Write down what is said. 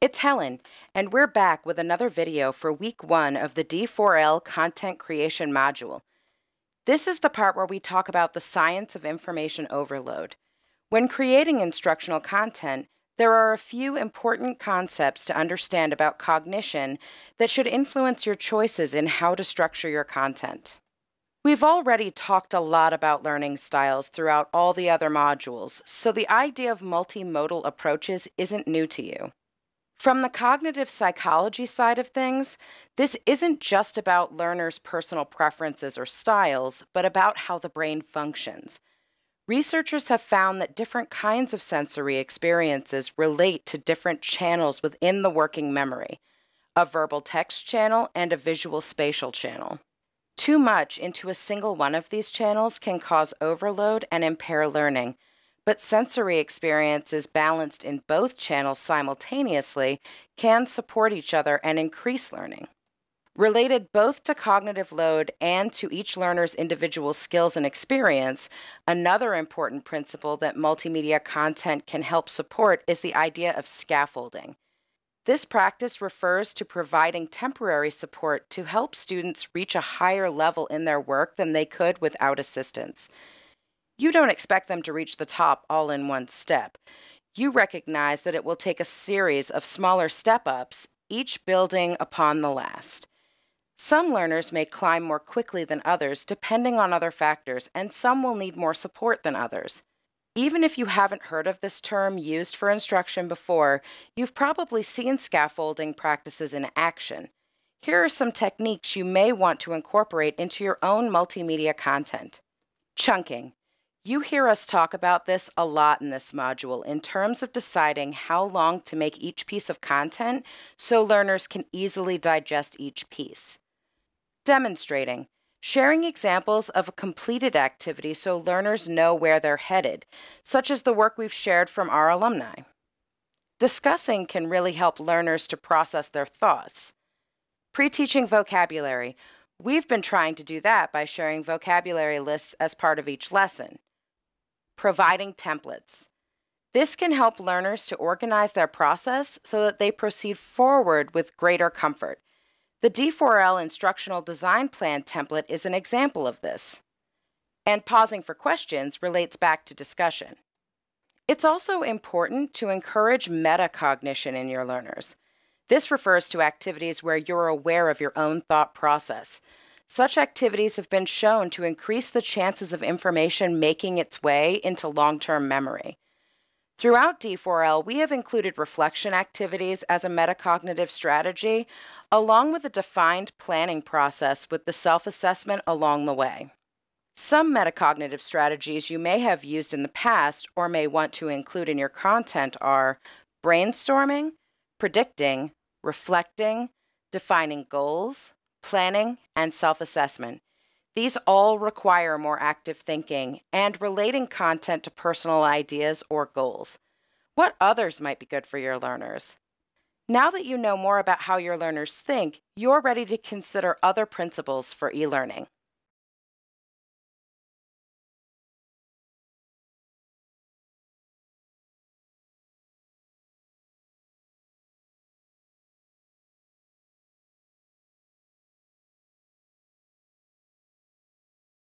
It's Helen, and we're back with another video for week one of the D4L Content Creation module. This is the part where we talk about the science of information overload. When creating instructional content, there are a few important concepts to understand about cognition that should influence your choices in how to structure your content. We've already talked a lot about learning styles throughout all the other modules, so the idea of multimodal approaches isn't new to you. From the cognitive psychology side of things, this isn't just about learners' personal preferences or styles, but about how the brain functions. Researchers have found that different kinds of sensory experiences relate to different channels within the working memory a verbal text channel and a visual spatial channel. Too much into a single one of these channels can cause overload and impair learning but sensory experiences balanced in both channels simultaneously can support each other and increase learning. Related both to cognitive load and to each learner's individual skills and experience, another important principle that multimedia content can help support is the idea of scaffolding. This practice refers to providing temporary support to help students reach a higher level in their work than they could without assistance. You don't expect them to reach the top all in one step. You recognize that it will take a series of smaller step ups, each building upon the last. Some learners may climb more quickly than others depending on other factors, and some will need more support than others. Even if you haven't heard of this term used for instruction before, you've probably seen scaffolding practices in action. Here are some techniques you may want to incorporate into your own multimedia content. Chunking. You hear us talk about this a lot in this module in terms of deciding how long to make each piece of content so learners can easily digest each piece. Demonstrating. Sharing examples of a completed activity so learners know where they're headed, such as the work we've shared from our alumni. Discussing can really help learners to process their thoughts. Pre-teaching vocabulary. We've been trying to do that by sharing vocabulary lists as part of each lesson providing templates. This can help learners to organize their process so that they proceed forward with greater comfort. The D4L Instructional Design Plan template is an example of this. And pausing for questions relates back to discussion. It's also important to encourage metacognition in your learners. This refers to activities where you're aware of your own thought process, such activities have been shown to increase the chances of information making its way into long term memory. Throughout D4L, we have included reflection activities as a metacognitive strategy, along with a defined planning process with the self assessment along the way. Some metacognitive strategies you may have used in the past or may want to include in your content are brainstorming, predicting, reflecting, defining goals, planning, and self assessment. These all require more active thinking and relating content to personal ideas or goals. What others might be good for your learners? Now that you know more about how your learners think, you're ready to consider other principles for e learning.